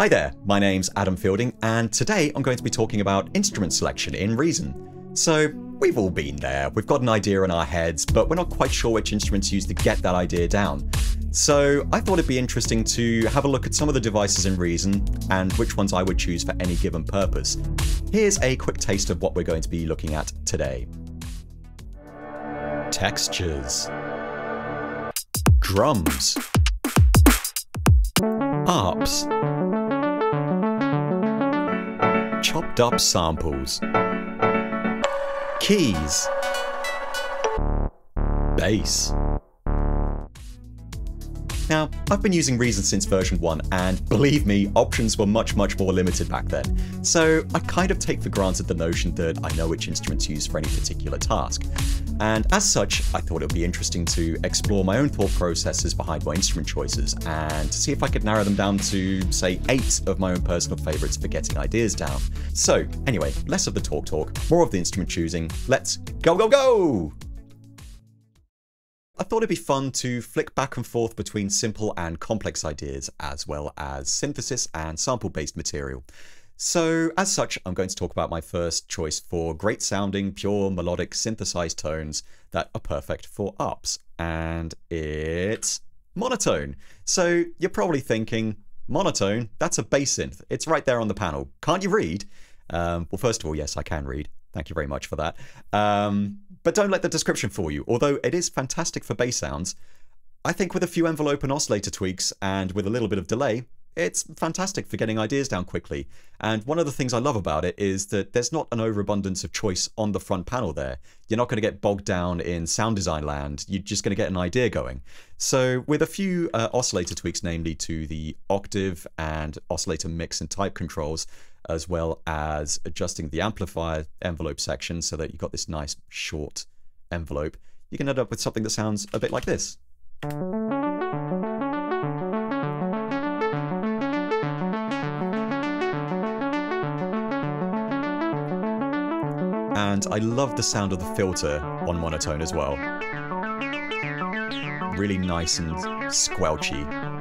Hi there, my name's Adam Fielding, and today I'm going to be talking about instrument selection in Reason. So, we've all been there, we've got an idea in our heads, but we're not quite sure which instruments use to get that idea down. So, I thought it'd be interesting to have a look at some of the devices in Reason and which ones I would choose for any given purpose. Here's a quick taste of what we're going to be looking at today. Textures Drums Arps chopped up samples. Keys. Bass. Now, I've been using Reason since version 1, and believe me, options were much, much more limited back then. So I kind of take for granted the notion that I know which instruments use for any particular task. And as such, I thought it would be interesting to explore my own thought processes behind my instrument choices, and to see if I could narrow them down to, say, eight of my own personal favourites for getting ideas down. So, anyway, less of the talk talk, more of the instrument choosing. Let's go, go, go! I thought it'd be fun to flick back and forth between simple and complex ideas, as well as synthesis and sample-based material. So, as such, I'm going to talk about my first choice for great sounding, pure, melodic, synthesized tones that are perfect for arps, and it's monotone. So, you're probably thinking, monotone? That's a bass synth. It's right there on the panel. Can't you read? Um, well, first of all, yes, I can read. Thank you very much for that. Um, but don't let the description fool you. Although it is fantastic for bass sounds, I think with a few envelope and oscillator tweaks and with a little bit of delay, it's fantastic for getting ideas down quickly. And one of the things I love about it is that there's not an overabundance of choice on the front panel there. You're not going to get bogged down in sound design land. You're just going to get an idea going. So with a few uh, oscillator tweaks, namely to the octave and oscillator mix and type controls, as well as adjusting the amplifier envelope section so that you've got this nice short envelope, you can end up with something that sounds a bit like this. And I love the sound of the filter on monotone as well. Really nice and squelchy.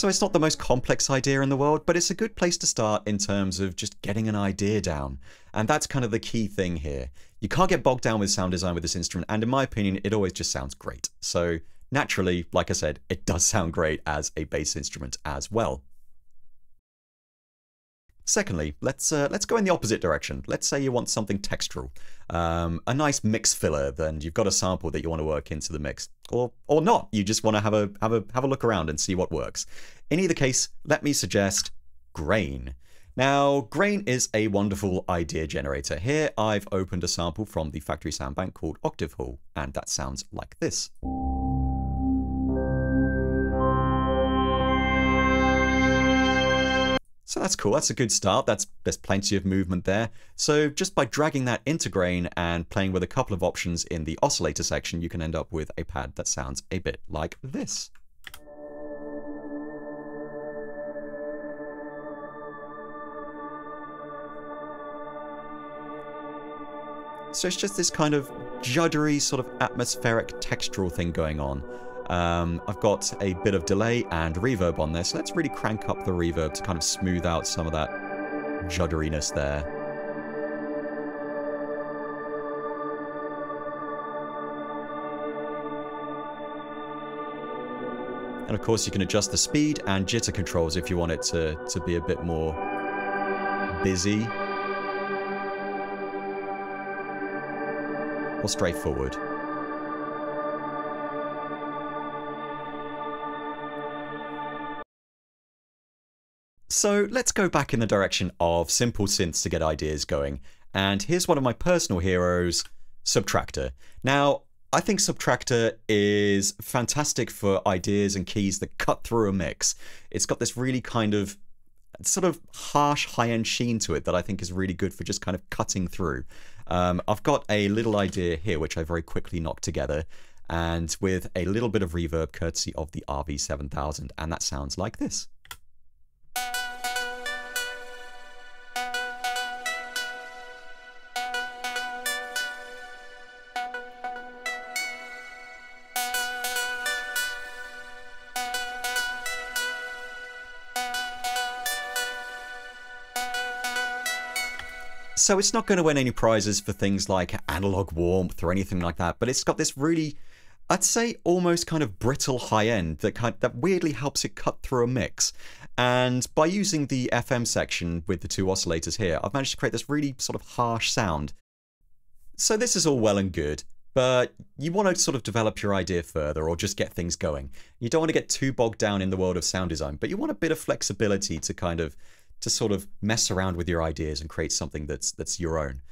So it's not the most complex idea in the world, but it's a good place to start in terms of just getting an idea down. And that's kind of the key thing here. You can't get bogged down with sound design with this instrument, and in my opinion, it always just sounds great. So naturally, like I said, it does sound great as a bass instrument as well. Secondly, let's uh, let's go in the opposite direction. Let's say you want something textural, um, a nice mix filler. Then you've got a sample that you want to work into the mix, or or not. You just want to have a have a have a look around and see what works. In either case, let me suggest grain. Now, Grain is a wonderful idea generator. Here I've opened a sample from the factory sound bank called Octave Hall, and that sounds like this. So that's cool, that's a good start, that's there's plenty of movement there. So just by dragging that into grain and playing with a couple of options in the oscillator section, you can end up with a pad that sounds a bit like this. So it's just this kind of juddery, sort of atmospheric textural thing going on. Um, I've got a bit of delay and reverb on this. So let's really crank up the reverb to kind of smooth out some of that judderiness there. And of course you can adjust the speed and jitter controls if you want it to, to be a bit more busy. Or straightforward. So let's go back in the direction of simple synths to get ideas going. And here's one of my personal heroes, Subtractor. Now, I think Subtractor is fantastic for ideas and keys that cut through a mix. It's got this really kind of sort of harsh high-end sheen to it that I think is really good for just kind of cutting through. Um, I've got a little idea here which I very quickly knocked together and with a little bit of reverb courtesy of the RV7000 and that sounds like this. So it's not going to win any prizes for things like analog warmth or anything like that, but it's got this really, I'd say almost kind of brittle high end that kind that weirdly helps it cut through a mix. And by using the FM section with the two oscillators here, I've managed to create this really sort of harsh sound. So this is all well and good, but you want to sort of develop your idea further or just get things going. You don't want to get too bogged down in the world of sound design, but you want a bit of flexibility to kind of to sort of mess around with your ideas and create something that's that's your own.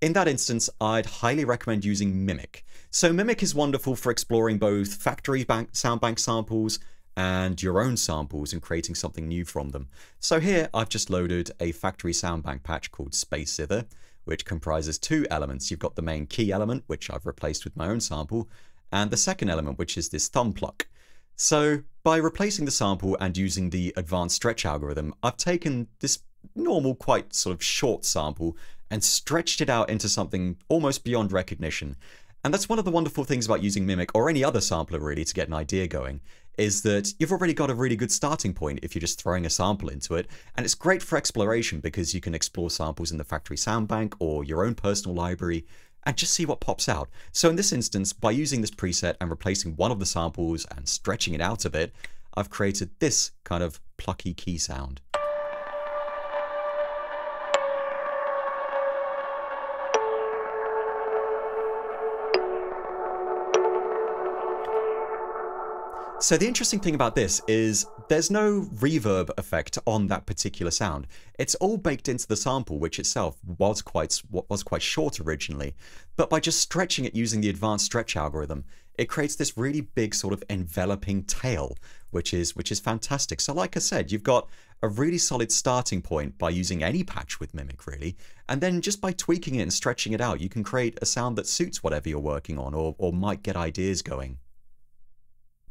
In that instance, I'd highly recommend using Mimic. So Mimic is wonderful for exploring both factory bank, sound bank samples and your own samples and creating something new from them. So here I've just loaded a factory sound bank patch called Space Zither, which comprises two elements. You've got the main key element, which I've replaced with my own sample, and the second element, which is this thumb pluck. So by replacing the sample and using the advanced stretch algorithm, I've taken this normal, quite sort of short sample and stretched it out into something almost beyond recognition. And that's one of the wonderful things about using Mimic or any other sampler really to get an idea going is that you've already got a really good starting point if you're just throwing a sample into it. And it's great for exploration because you can explore samples in the factory sound bank or your own personal library and just see what pops out. So in this instance, by using this preset and replacing one of the samples and stretching it out a bit, I've created this kind of plucky key sound. So the interesting thing about this is there's no reverb effect on that particular sound. It's all baked into the sample, which itself was quite was quite short originally, but by just stretching it using the advanced stretch algorithm, it creates this really big sort of enveloping tail, which is which is fantastic. So like I said, you've got a really solid starting point by using any patch with Mimic really, and then just by tweaking it and stretching it out, you can create a sound that suits whatever you're working on or or might get ideas going.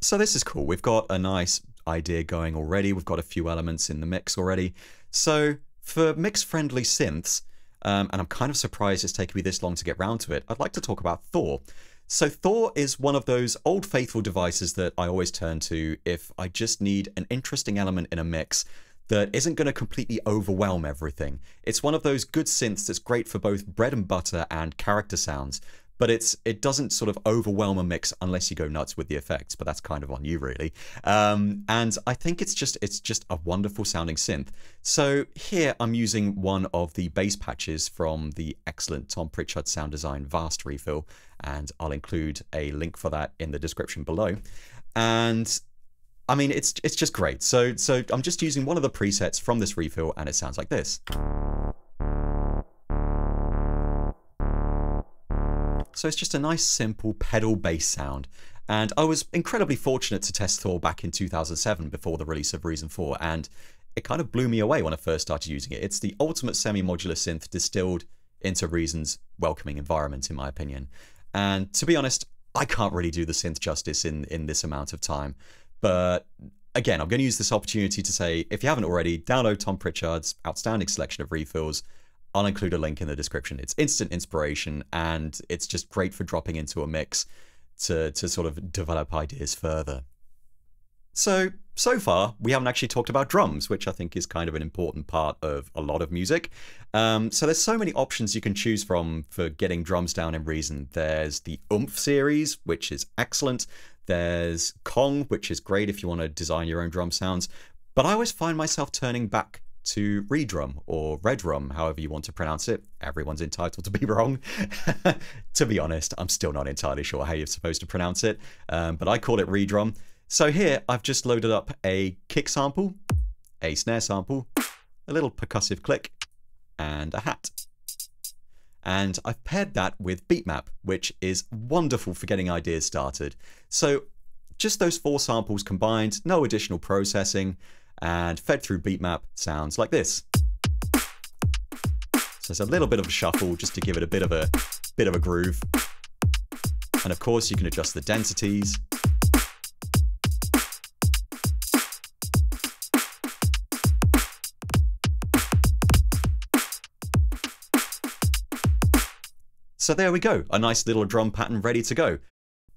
So this is cool. We've got a nice idea going already. We've got a few elements in the mix already. So for mix-friendly synths, um, and I'm kind of surprised it's taken me this long to get round to it, I'd like to talk about Thor. So Thor is one of those old faithful devices that I always turn to if I just need an interesting element in a mix that isn't going to completely overwhelm everything. It's one of those good synths that's great for both bread and butter and character sounds, but it's it doesn't sort of overwhelm a mix unless you go nuts with the effects but that's kind of on you really um, and i think it's just it's just a wonderful sounding synth so here i'm using one of the bass patches from the excellent tom pritchard sound design vast refill and i'll include a link for that in the description below and I mean, it's it's just great. So so I'm just using one of the presets from this refill, and it sounds like this. So it's just a nice simple pedal bass sound. And I was incredibly fortunate to test Thor back in 2007 before the release of Reason 4 and it kind of blew me away when I first started using it. It's the ultimate semi-modular synth distilled into Reason's welcoming environment in my opinion. And to be honest, I can't really do the synth justice in in this amount of time. But again, I'm going to use this opportunity to say if you haven't already, download Tom Pritchard's outstanding selection of refills. I'll include a link in the description. It's instant inspiration and it's just great for dropping into a mix to, to sort of develop ideas further. So, so far, we haven't actually talked about drums, which I think is kind of an important part of a lot of music. Um, so, there's so many options you can choose from for getting drums down in Reason. There's the Umpf series, which is excellent. There's Kong, which is great if you want to design your own drum sounds. But I always find myself turning back to Redrum or Redrum, however you want to pronounce it. Everyone's entitled to be wrong. to be honest, I'm still not entirely sure how you're supposed to pronounce it, um, but I call it Redrum. So here I've just loaded up a kick sample, a snare sample, a little percussive click, and a hat. And I've paired that with Beatmap, which is wonderful for getting ideas started. So just those four samples combined, no additional processing, and fed through Beatmap sounds like this. So it's a little bit of a shuffle just to give it a bit of a bit of a groove. And of course you can adjust the densities. So there we go, a nice little drum pattern ready to go.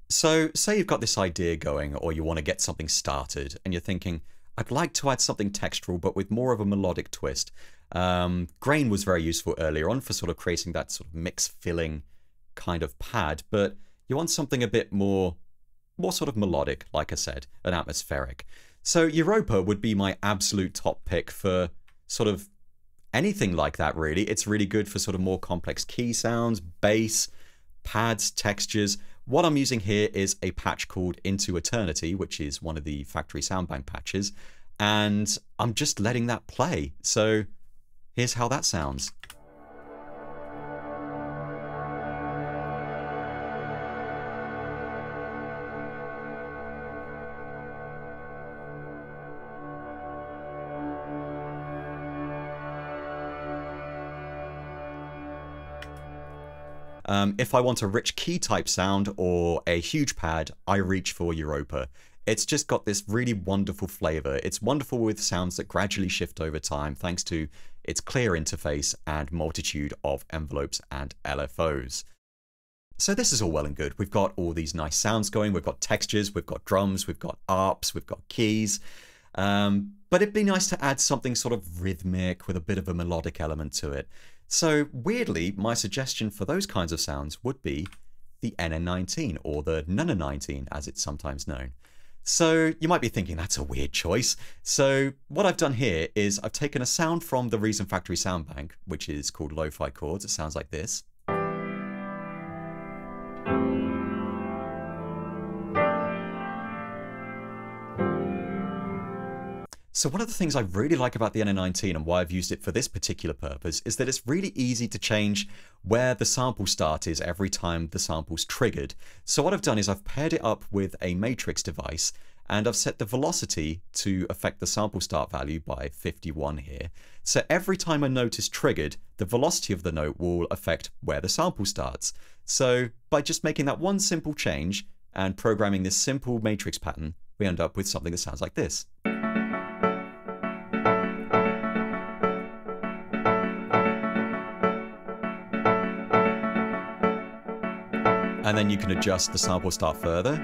So say you've got this idea going or you want to get something started and you're thinking, I'd like to add something textural, but with more of a melodic twist. Um, grain was very useful earlier on for sort of creating that sort of mix filling kind of pad, but you want something a bit more, more sort of melodic, like I said, and atmospheric. So Europa would be my absolute top pick for sort of anything like that, really. It's really good for sort of more complex key sounds, bass, pads, textures. What I'm using here is a patch called Into Eternity, which is one of the factory soundbank patches, and I'm just letting that play. So here's how that sounds. Um, if I want a rich key type sound or a huge pad, I reach for Europa. It's just got this really wonderful flavor. It's wonderful with sounds that gradually shift over time thanks to its clear interface and multitude of envelopes and LFOs. So this is all well and good. We've got all these nice sounds going. We've got textures, we've got drums, we've got arps, we've got keys. Um, but it'd be nice to add something sort of rhythmic with a bit of a melodic element to it. So weirdly, my suggestion for those kinds of sounds would be the NN19 or the NN19 as it's sometimes known. So you might be thinking that's a weird choice. So what I've done here is I've taken a sound from the Reason Factory sound bank, which is called Lo-Fi Chords. It sounds like this. So one of the things I really like about the NN19 and why I've used it for this particular purpose is that it's really easy to change where the sample start is every time the sample's triggered. So what I've done is I've paired it up with a matrix device and I've set the velocity to affect the sample start value by 51 here. So every time a note is triggered, the velocity of the note will affect where the sample starts. So by just making that one simple change and programming this simple matrix pattern, we end up with something that sounds like this. And then you can adjust the sample start further.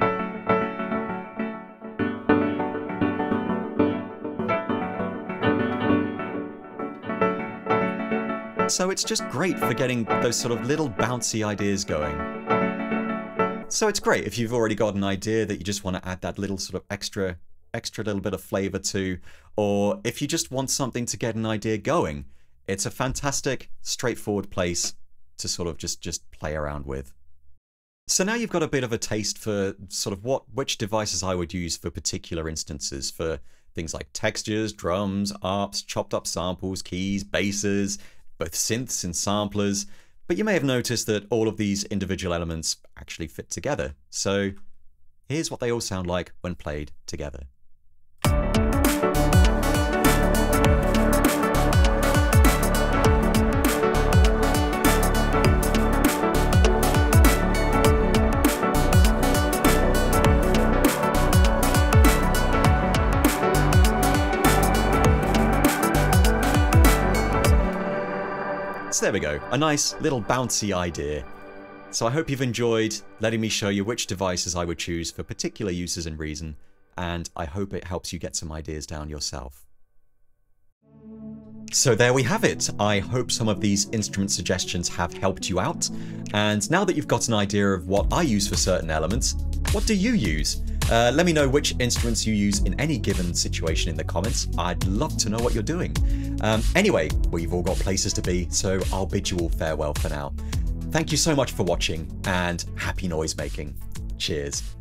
So it's just great for getting those sort of little bouncy ideas going. So it's great if you've already got an idea that you just want to add that little sort of extra extra little bit of flavor to, or if you just want something to get an idea going, it's a fantastic, straightforward place to sort of just just play around with. So now you've got a bit of a taste for sort of what which devices I would use for particular instances for things like textures, drums, arps, chopped up samples, keys, basses, both synths and samplers. But you may have noticed that all of these individual elements actually fit together. So here's what they all sound like when played together. There we go, a nice little bouncy idea. So I hope you've enjoyed letting me show you which devices I would choose for particular uses and reason, and I hope it helps you get some ideas down yourself. So there we have it. I hope some of these instrument suggestions have helped you out. And now that you've got an idea of what I use for certain elements, what do you use? Uh, let me know which instruments you use in any given situation in the comments. I'd love to know what you're doing. Um, anyway, we've all got places to be, so I'll bid you all farewell for now. Thank you so much for watching, and happy noise making. Cheers.